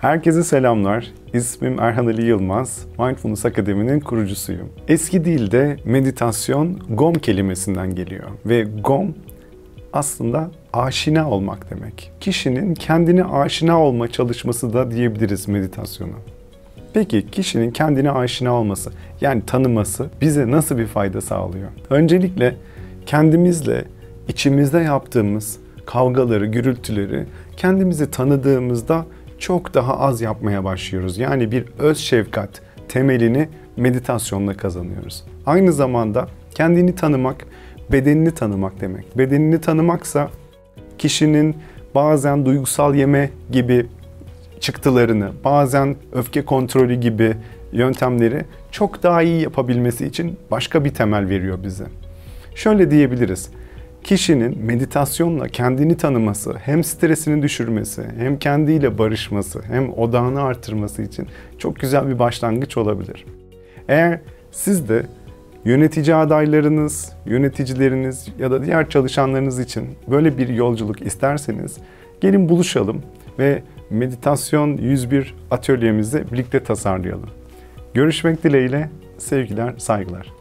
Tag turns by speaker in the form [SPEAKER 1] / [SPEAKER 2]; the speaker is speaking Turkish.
[SPEAKER 1] Herkese selamlar. İsmim Erhan Ali Yılmaz. Mindfulness Akademi'nin kurucusuyum. Eski dilde meditasyon gom kelimesinden geliyor ve gom aslında aşina olmak demek. Kişinin kendine aşina olma çalışması da diyebiliriz meditasyona. Peki kişinin kendine aşina olması yani tanıması bize nasıl bir fayda sağlıyor? Öncelikle kendimizle içimizde yaptığımız kavgaları, gürültüleri kendimizi tanıdığımızda çok daha az yapmaya başlıyoruz. Yani bir öz şefkat temelini meditasyonla kazanıyoruz. Aynı zamanda kendini tanımak, bedenini tanımak demek. Bedenini tanımaksa kişinin bazen duygusal yeme gibi çıktılarını, bazen öfke kontrolü gibi yöntemleri çok daha iyi yapabilmesi için başka bir temel veriyor bize. Şöyle diyebiliriz kişinin meditasyonla kendini tanıması, hem stresini düşürmesi, hem kendiyle barışması, hem odağını artırması için çok güzel bir başlangıç olabilir. Eğer siz de yönetici adaylarınız, yöneticileriniz ya da diğer çalışanlarınız için böyle bir yolculuk isterseniz gelin buluşalım ve meditasyon 101 atölyemizi birlikte tasarlayalım. Görüşmek dileğiyle sevgiler, saygılar.